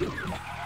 you